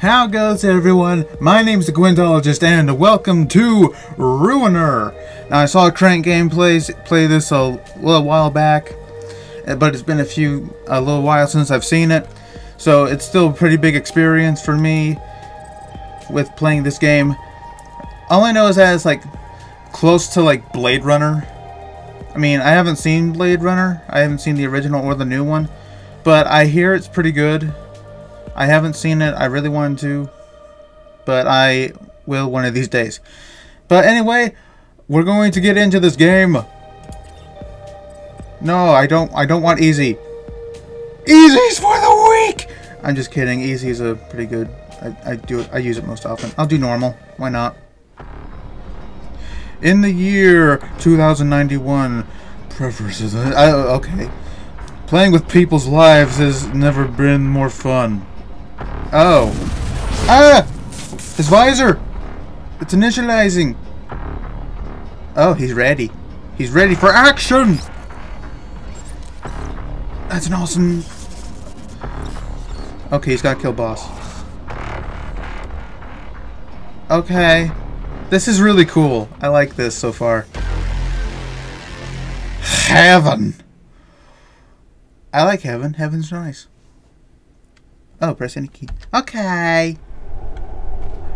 How goes everyone? My name is the Gwendologist, and welcome to Ruiner. Now, I saw CrankGameplays play this a little while back, eh, but it's been a few a little while since I've seen it, so it's still a pretty big experience for me with playing this game. All I know is that it's like close to like Blade Runner. I mean, I haven't seen Blade Runner. I haven't seen the original or the new one, but I hear it's pretty good. I haven't seen it. I really wanted to, but I will one of these days. But anyway, we're going to get into this game. No, I don't. I don't want easy. Easy's for the weak. I'm just kidding. Easy's a pretty good. I, I do. I use it most often. I'll do normal. Why not? In the year 2091, preferences. Uh, okay. Playing with people's lives has never been more fun. Oh. Ah! His visor! It's initializing. Oh, he's ready. He's ready for action! That's an awesome... Okay, he's got to kill boss. Okay. This is really cool. I like this so far. Heaven! I like heaven. Heaven's nice. Oh, press any key. Okay.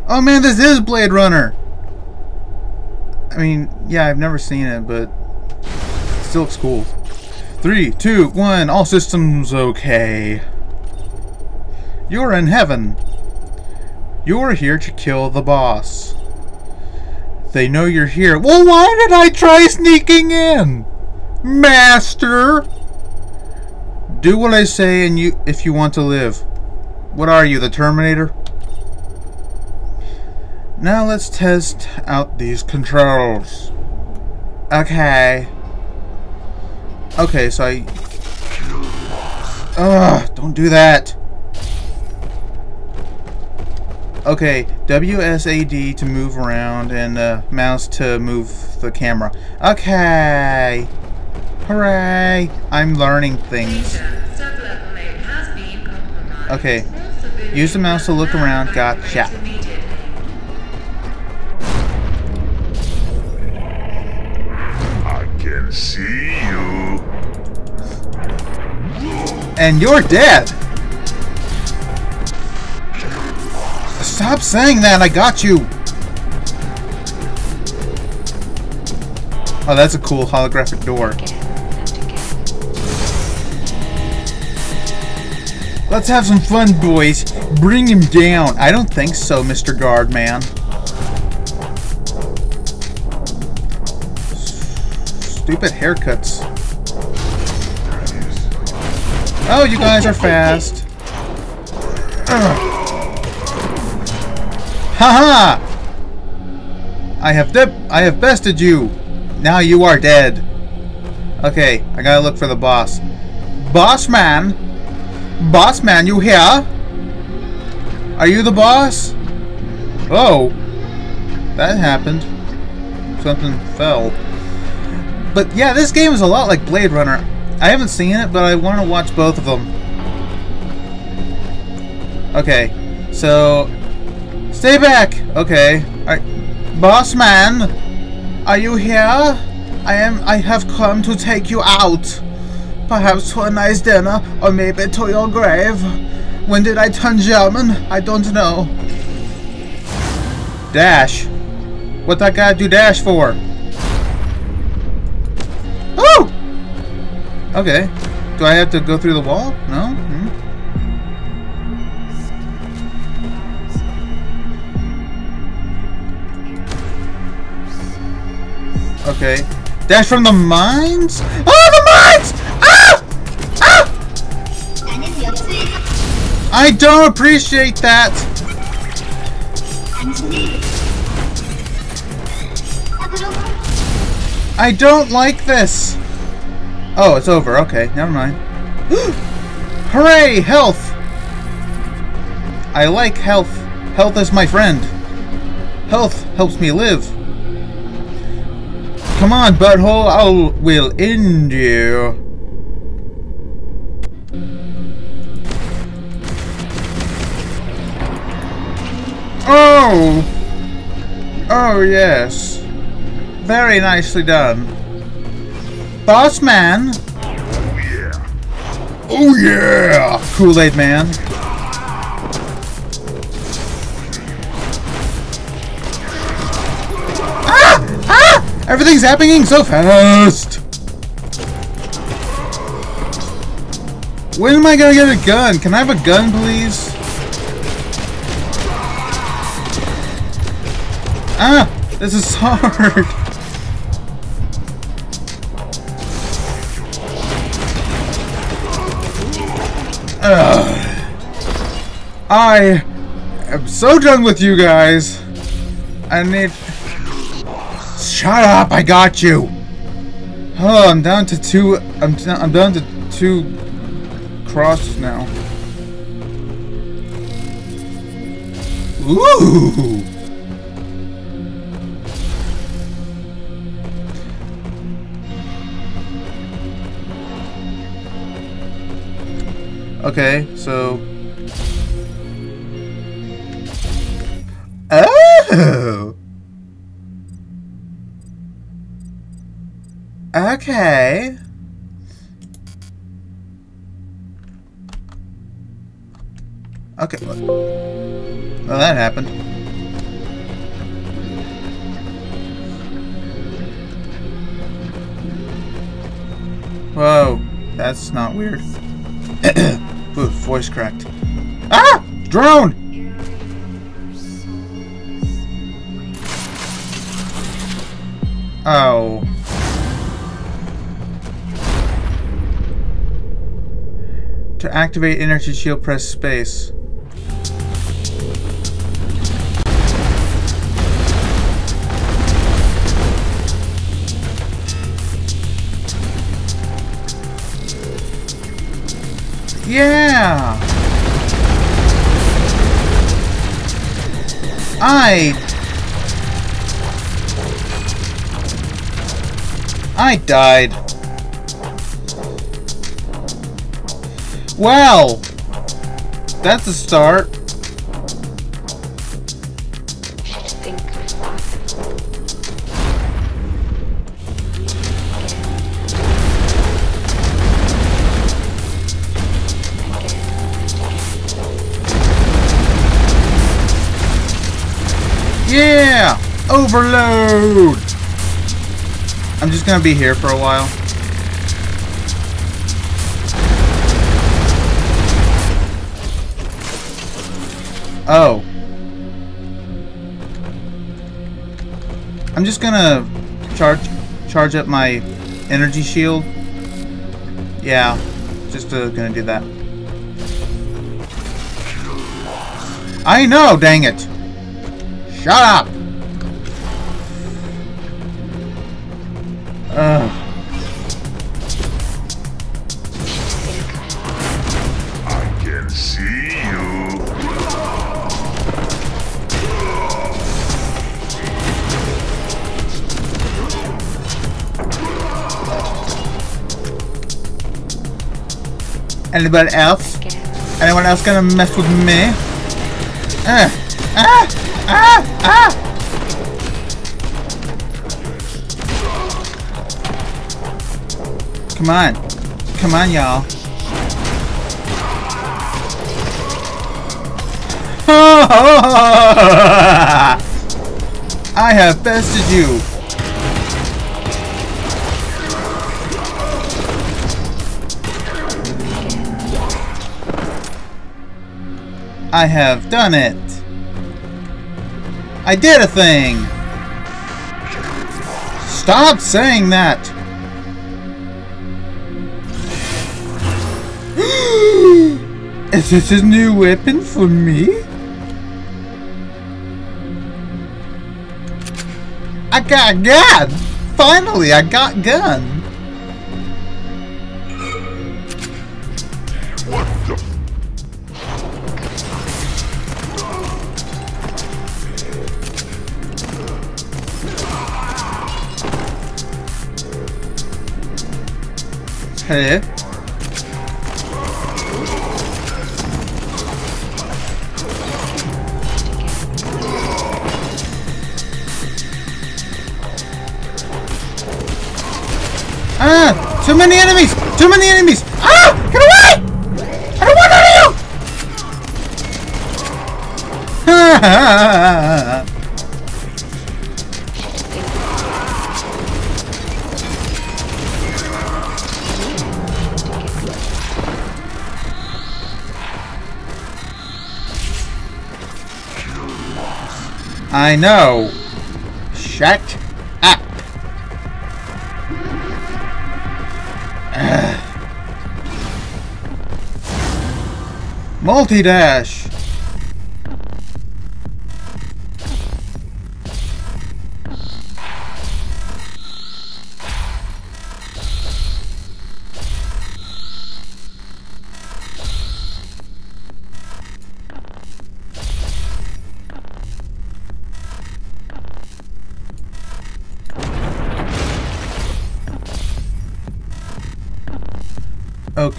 Oh man, this is Blade Runner. I mean, yeah, I've never seen it, but it still looks cool. Three, two, one, all systems okay. You're in heaven. You're here to kill the boss. They know you're here. Well, why did I try sneaking in? Master! Do what I say and you if you want to live. What are you, the Terminator? Now let's test out these controls. Okay. Okay, so I... Ugh, don't do that. Okay, WSAD to move around and uh, mouse to move the camera. Okay. Hooray! I'm learning things. Okay, Use the mouse to look around. Gotcha. I can see you. And you're dead. Stop saying that. I got you. Oh, that's a cool holographic door. Let's have some fun, boys. Bring him down. I don't think so, Mr. Guardman. Stupid haircuts. Oh, you guys are fast. Haha! -ha! I have I have bested you. Now you are dead. Okay, I gotta look for the boss. Boss man, Boss man, you here? Are you the boss? Oh. That happened. Something fell. But yeah, this game is a lot like Blade Runner. I haven't seen it, but I want to watch both of them. Okay, so... Stay back! Okay. Alright. Boss man! Are you here? I am- I have come to take you out. Perhaps to a nice dinner, or maybe to your grave. When did I turn German? I don't know. Dash? What that guy do dash for? Oh! Okay. Do I have to go through the wall? No? Hmm. Okay. Dash from the mines? Oh, I don't appreciate that! I don't like this! Oh, it's over. Okay, never mind. Hooray! Health! I like health. Health is my friend. Health helps me live. Come on, butthole. I will end you. Oh! Oh, yes. Very nicely done. Boss man! Oh yeah. Oh, yeah! Kool-Aid man. Ah! Ah! Everything's happening so fast! When am I gonna get a gun? Can I have a gun, please? Ah! This is hard! Ugh. I am so done with you guys. I need... Shut up! I got you! Oh, I'm down to two... I'm, I'm down to two crosses now. Ooh! Okay, so... Oh! Okay. Okay. Well, that happened. Whoa, that's not weird. Ooh, voice cracked. Ah! Drone! Oh. To activate energy shield, press space. Yeah! I... I died. Well! That's a start. Overload! I'm just gonna be here for a while. Oh. I'm just gonna charge charge up my energy shield. Yeah, just uh, gonna do that. I know, dang it! Shut up! Anybody else? Anyone else gonna mess with me? Ah! Ah! Ah! Ah! Come on. Come on, y'all. I have bested you. I have done it. I did a thing. Stop saying that. Is this a new weapon for me? I got gun! Finally, I got gun! Hey! Ah! Too many enemies! Too many enemies! I know. Shut up. Multi-dash.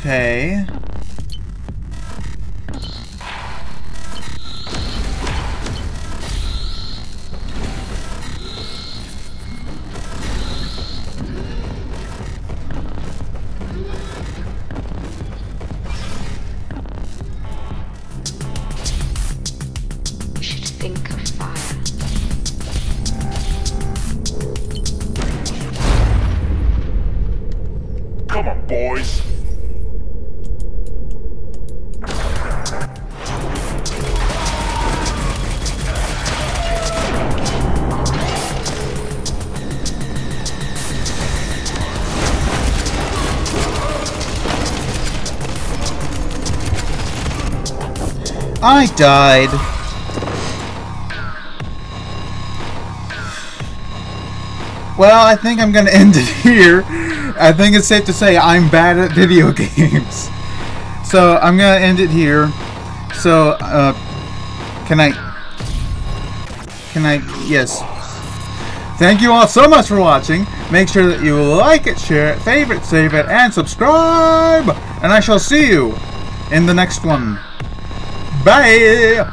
Okay. I died. Well, I think I'm gonna end it here. I think it's safe to say I'm bad at video games. So I'm gonna end it here. So, uh, can I? Can I? Yes. Thank you all so much for watching. Make sure that you like it, share it, favorite, save it, and subscribe. And I shall see you in the next one. Bye!